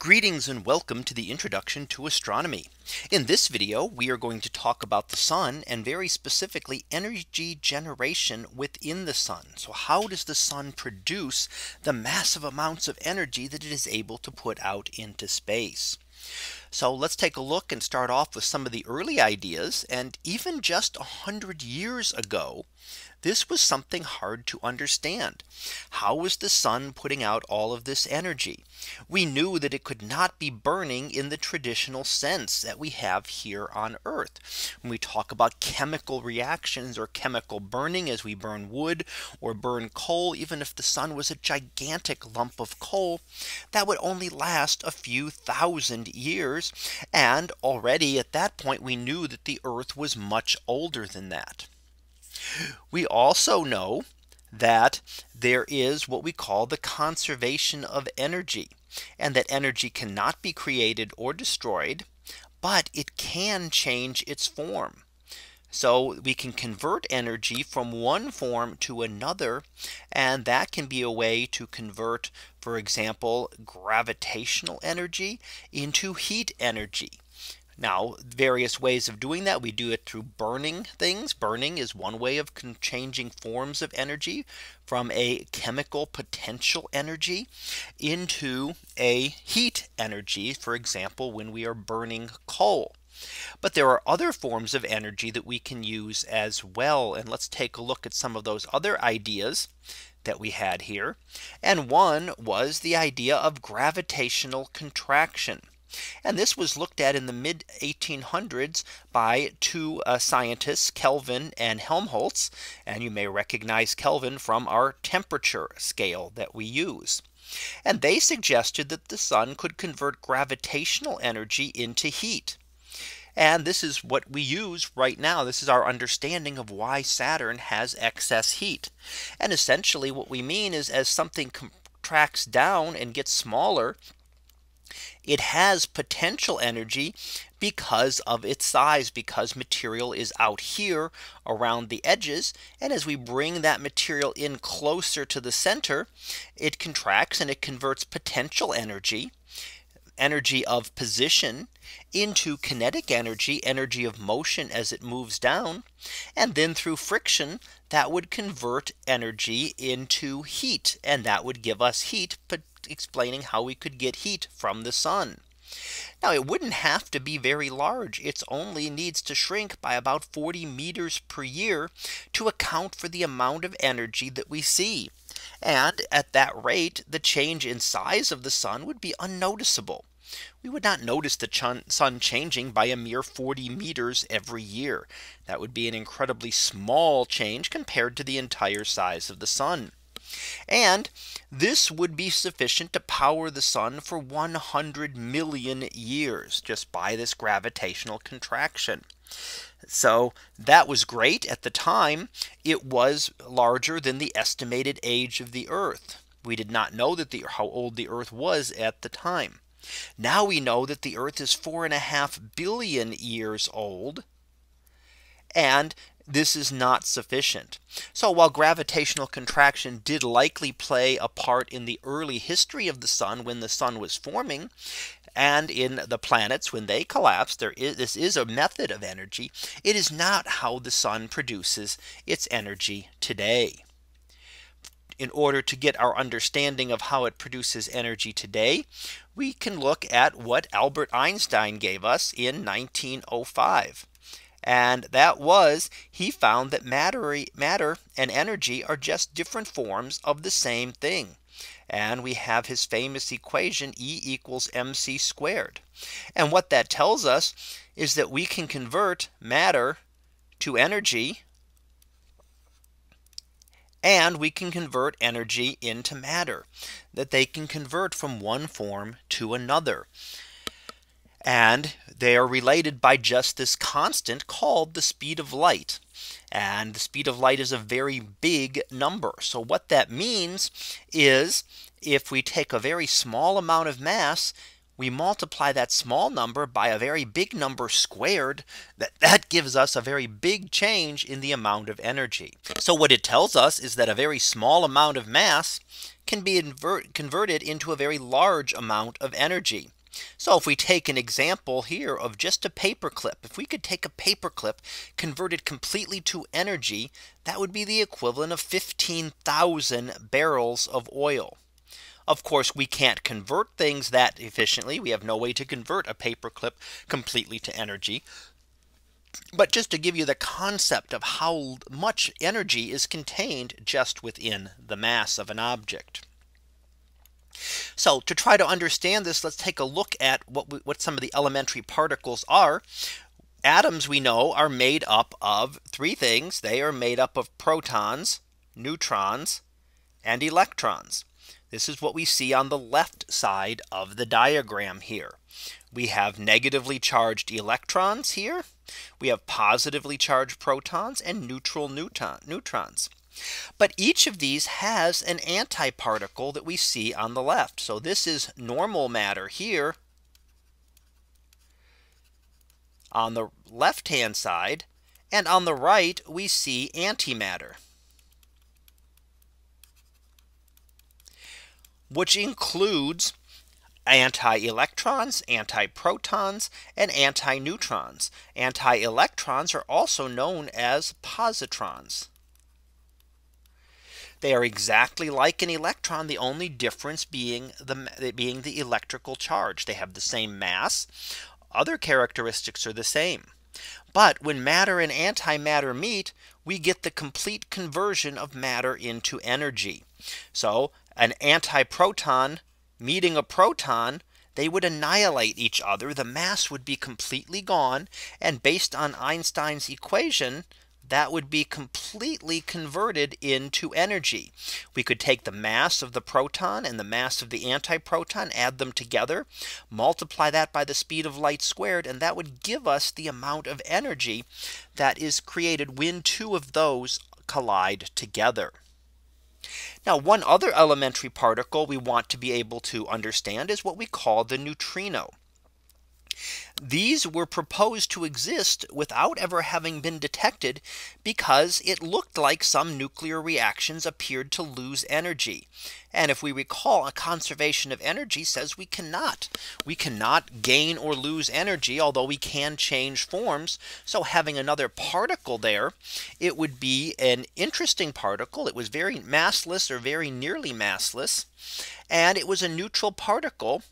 Greetings and welcome to the introduction to astronomy. In this video, we are going to talk about the sun and very specifically energy generation within the sun. So how does the sun produce the massive amounts of energy that it is able to put out into space? So let's take a look and start off with some of the early ideas and even just a hundred years ago this was something hard to understand. How was the sun putting out all of this energy? We knew that it could not be burning in the traditional sense that we have here on Earth. When we talk about chemical reactions or chemical burning as we burn wood or burn coal, even if the sun was a gigantic lump of coal, that would only last a few thousand years. And already at that point, we knew that the Earth was much older than that. We also know that there is what we call the conservation of energy and that energy cannot be created or destroyed, but it can change its form. So we can convert energy from one form to another. And that can be a way to convert, for example, gravitational energy into heat energy. Now various ways of doing that we do it through burning things. Burning is one way of changing forms of energy from a chemical potential energy into a heat energy for example when we are burning coal. But there are other forms of energy that we can use as well and let's take a look at some of those other ideas that we had here. And one was the idea of gravitational contraction and this was looked at in the mid 1800s by two uh, scientists, Kelvin and Helmholtz. And you may recognize Kelvin from our temperature scale that we use. And they suggested that the sun could convert gravitational energy into heat. And this is what we use right now. This is our understanding of why Saturn has excess heat. And essentially what we mean is as something contracts down and gets smaller, it has potential energy because of its size because material is out here around the edges. And as we bring that material in closer to the center, it contracts and it converts potential energy energy of position into kinetic energy, energy of motion as it moves down. And then through friction, that would convert energy into heat. And that would give us heat, but explaining how we could get heat from the sun. Now it wouldn't have to be very large. It only needs to shrink by about 40 meters per year to account for the amount of energy that we see. And at that rate, the change in size of the sun would be unnoticeable. We would not notice the sun changing by a mere 40 meters every year. That would be an incredibly small change compared to the entire size of the sun. And this would be sufficient to power the sun for 100 million years just by this gravitational contraction. So that was great at the time. It was larger than the estimated age of the Earth. We did not know that the how old the Earth was at the time. Now we know that the Earth is four and a half billion years old. And this is not sufficient. So while gravitational contraction did likely play a part in the early history of the sun when the sun was forming, and in the planets when they collapse, there is this is a method of energy. It is not how the sun produces its energy today. In order to get our understanding of how it produces energy today, we can look at what Albert Einstein gave us in 1905. And that was he found that matter, matter and energy are just different forms of the same thing. And we have his famous equation E equals mc squared. And what that tells us is that we can convert matter to energy and we can convert energy into matter that they can convert from one form to another. And they are related by just this constant called the speed of light. And the speed of light is a very big number. So what that means is if we take a very small amount of mass, we multiply that small number by a very big number squared that that gives us a very big change in the amount of energy. So what it tells us is that a very small amount of mass can be converted into a very large amount of energy. So if we take an example here of just a paperclip, if we could take a paperclip converted completely to energy, that would be the equivalent of 15,000 barrels of oil. Of course, we can't convert things that efficiently. We have no way to convert a paperclip completely to energy. But just to give you the concept of how much energy is contained just within the mass of an object. So to try to understand this, let's take a look at what, what some of the elementary particles are. Atoms we know are made up of three things. They are made up of protons, neutrons, and electrons. This is what we see on the left side of the diagram here. We have negatively charged electrons here. We have positively charged protons and neutral neutron, neutrons. But each of these has an antiparticle that we see on the left. So this is normal matter here on the left hand side. And on the right, we see antimatter. which includes anti-electrons, anti-protons, and anti-neutrons. Anti-electrons are also known as positrons. They are exactly like an electron, the only difference being the being the electrical charge. They have the same mass. Other characteristics are the same. But when matter and antimatter meet, we get the complete conversion of matter into energy. So an antiproton meeting a proton, they would annihilate each other. The mass would be completely gone. And based on Einstein's equation, that would be completely converted into energy. We could take the mass of the proton and the mass of the antiproton, add them together, multiply that by the speed of light squared, and that would give us the amount of energy that is created when two of those collide together. Now one other elementary particle we want to be able to understand is what we call the neutrino. These were proposed to exist without ever having been detected because it looked like some nuclear reactions appeared to lose energy. And if we recall a conservation of energy says we cannot we cannot gain or lose energy although we can change forms. So having another particle there it would be an interesting particle. It was very massless or very nearly massless. And it was a neutral particle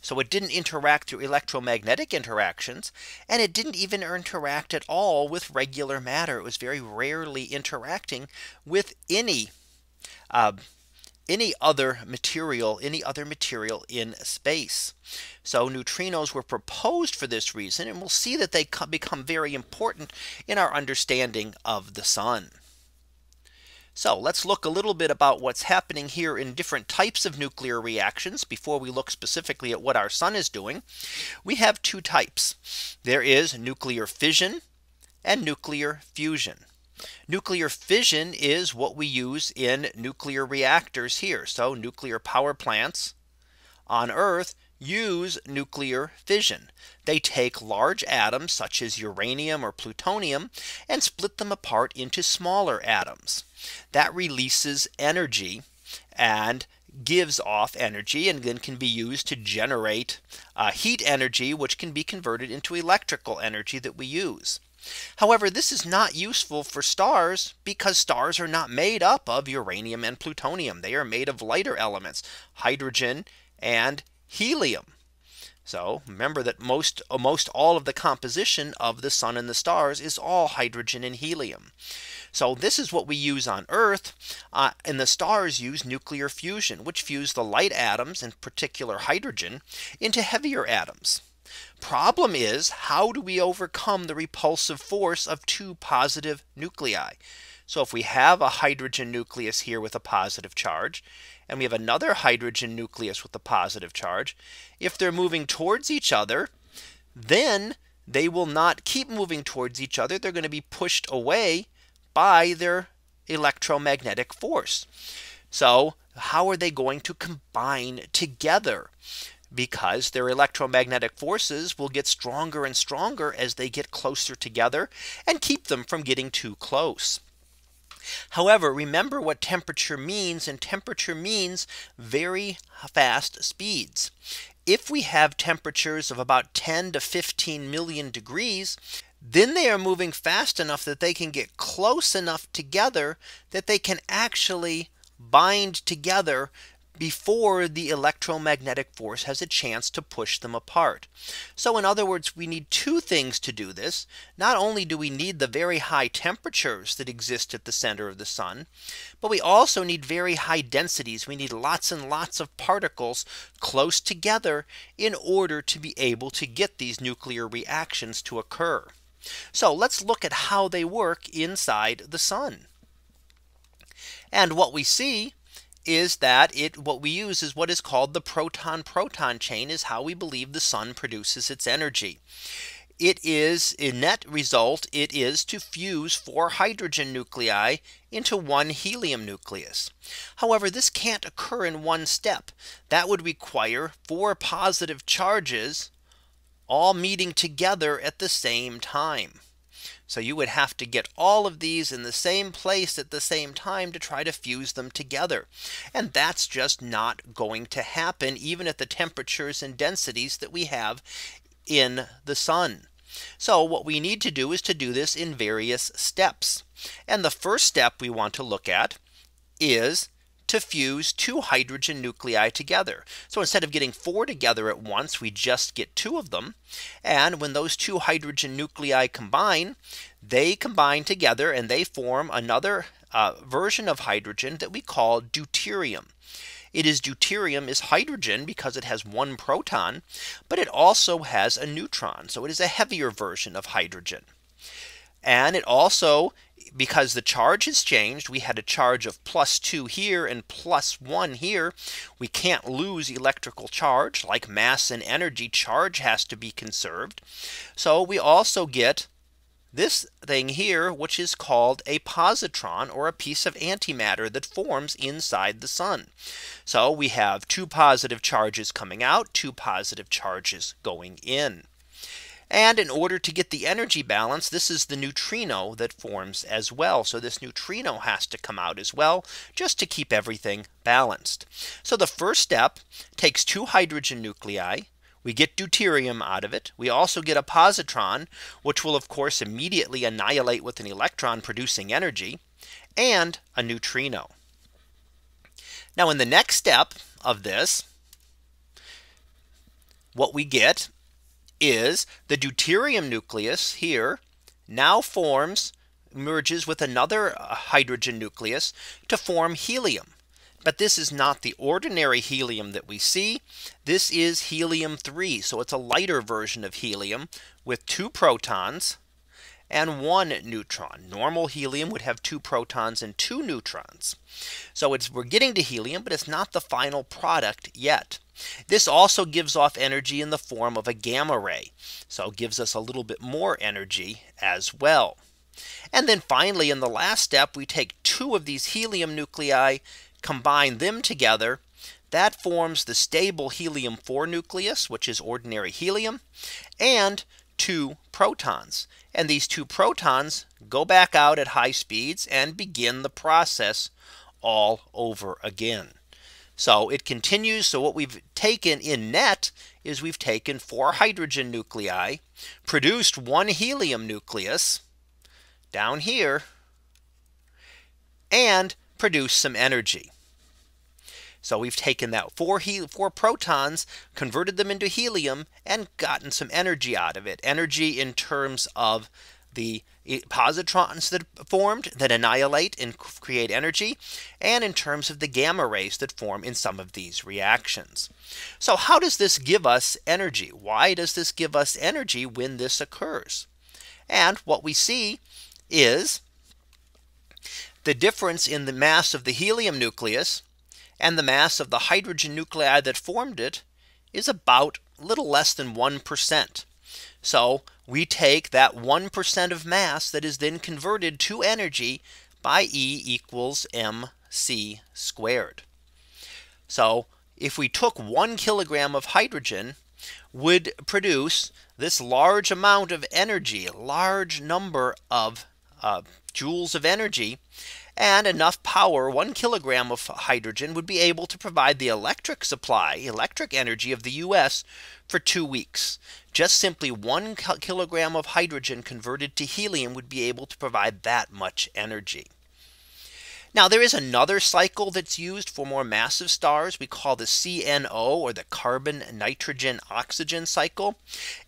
so it didn't interact through electromagnetic interactions. And it didn't even interact at all with regular matter. It was very rarely interacting with any uh, any other material, any other material in space. So neutrinos were proposed for this reason. And we'll see that they become very important in our understanding of the sun. So let's look a little bit about what's happening here in different types of nuclear reactions before we look specifically at what our sun is doing. We have two types. There is nuclear fission and nuclear fusion. Nuclear fission is what we use in nuclear reactors here. So nuclear power plants on Earth use nuclear fission. They take large atoms such as uranium or plutonium and split them apart into smaller atoms that releases energy and gives off energy and then can be used to generate uh, heat energy which can be converted into electrical energy that we use. However, this is not useful for stars because stars are not made up of uranium and plutonium. They are made of lighter elements, hydrogen and helium. So remember that most most all of the composition of the sun and the stars is all hydrogen and helium. So this is what we use on Earth uh, and the stars use nuclear fusion, which fuse the light atoms in particular hydrogen into heavier atoms. Problem is, how do we overcome the repulsive force of two positive nuclei? So if we have a hydrogen nucleus here with a positive charge, and we have another hydrogen nucleus with a positive charge, if they're moving towards each other, then they will not keep moving towards each other. They're going to be pushed away by their electromagnetic force. So how are they going to combine together? because their electromagnetic forces will get stronger and stronger as they get closer together and keep them from getting too close. However, remember what temperature means and temperature means very fast speeds. If we have temperatures of about 10 to 15 million degrees, then they are moving fast enough that they can get close enough together that they can actually bind together before the electromagnetic force has a chance to push them apart. So in other words, we need two things to do this. Not only do we need the very high temperatures that exist at the center of the sun, but we also need very high densities. We need lots and lots of particles close together in order to be able to get these nuclear reactions to occur. So let's look at how they work inside the sun. And what we see is that it what we use is what is called the proton proton chain is how we believe the sun produces its energy. It is a net result it is to fuse four hydrogen nuclei into one helium nucleus. However, this can't occur in one step that would require four positive charges all meeting together at the same time. So you would have to get all of these in the same place at the same time to try to fuse them together. And that's just not going to happen even at the temperatures and densities that we have in the sun. So what we need to do is to do this in various steps. And the first step we want to look at is to fuse two hydrogen nuclei together. So instead of getting four together at once, we just get two of them. And when those two hydrogen nuclei combine, they combine together and they form another uh, version of hydrogen that we call deuterium. It is deuterium is hydrogen because it has one proton, but it also has a neutron. So it is a heavier version of hydrogen. And it also because the charge has changed, we had a charge of plus two here and plus one here. We can't lose electrical charge like mass and energy charge has to be conserved. So we also get this thing here, which is called a positron or a piece of antimatter that forms inside the sun. So we have two positive charges coming out, two positive charges going in. And in order to get the energy balance, this is the neutrino that forms as well. So this neutrino has to come out as well, just to keep everything balanced. So the first step takes two hydrogen nuclei. We get deuterium out of it. We also get a positron, which will of course immediately annihilate with an electron producing energy and a neutrino. Now in the next step of this, what we get is the deuterium nucleus here now forms merges with another uh, hydrogen nucleus to form helium. But this is not the ordinary helium that we see. This is helium 3. So it's a lighter version of helium with two protons and one neutron. Normal helium would have two protons and two neutrons. So it's we're getting to helium, but it's not the final product yet. This also gives off energy in the form of a gamma ray. So it gives us a little bit more energy as well. And then finally, in the last step, we take two of these helium nuclei, combine them together. That forms the stable helium 4 nucleus, which is ordinary helium, and two protons. And these two protons go back out at high speeds and begin the process all over again. So it continues. So what we've taken in net is we've taken four hydrogen nuclei, produced one helium nucleus down here, and produced some energy. So we've taken that four, four protons, converted them into helium and gotten some energy out of it. Energy in terms of the positrons that formed that annihilate and create energy and in terms of the gamma rays that form in some of these reactions. So how does this give us energy? Why does this give us energy when this occurs? And what we see is the difference in the mass of the helium nucleus and the mass of the hydrogen nuclei that formed it is about a little less than 1%. So we take that 1% of mass that is then converted to energy by E equals mc squared. So if we took one kilogram of hydrogen would produce this large amount of energy, large number of uh, joules of energy and enough power one kilogram of hydrogen would be able to provide the electric supply electric energy of the US for two weeks. Just simply one kilogram of hydrogen converted to helium would be able to provide that much energy. Now there is another cycle that's used for more massive stars. We call the CNO or the carbon nitrogen oxygen cycle.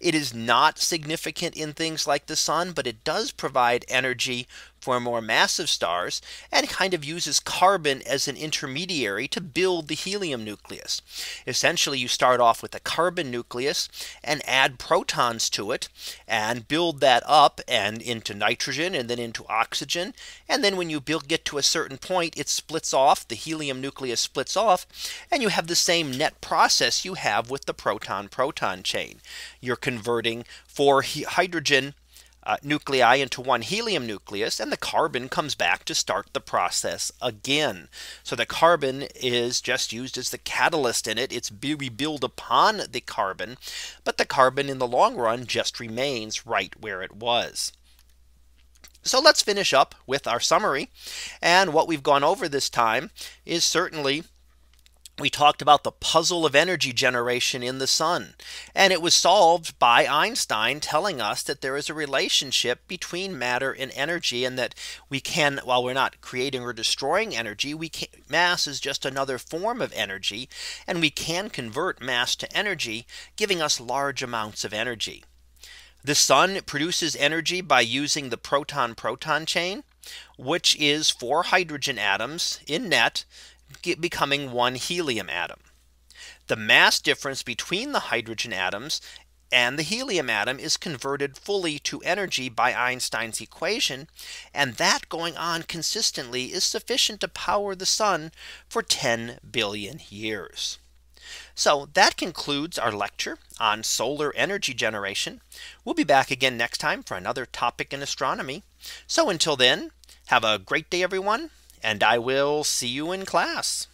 It is not significant in things like the sun, but it does provide energy for more massive stars and kind of uses carbon as an intermediary to build the helium nucleus. Essentially you start off with a carbon nucleus and add protons to it and build that up and into nitrogen and then into oxygen. And then when you build get to a certain point it splits off the helium nucleus splits off and you have the same net process you have with the proton proton chain. You're converting four hydrogen uh, nuclei into one helium nucleus and the carbon comes back to start the process again. So the carbon is just used as the catalyst in it. It's we build upon the carbon, but the carbon in the long run just remains right where it was. So let's finish up with our summary. And what we've gone over this time is certainly we talked about the puzzle of energy generation in the sun. And it was solved by Einstein telling us that there is a relationship between matter and energy and that we can while we're not creating or destroying energy, we can mass is just another form of energy. And we can convert mass to energy, giving us large amounts of energy. The sun produces energy by using the proton proton chain, which is four hydrogen atoms in net becoming one helium atom. The mass difference between the hydrogen atoms and the helium atom is converted fully to energy by Einstein's equation. And that going on consistently is sufficient to power the sun for 10 billion years. So that concludes our lecture on solar energy generation. We'll be back again next time for another topic in astronomy. So until then, have a great day, everyone and I will see you in class.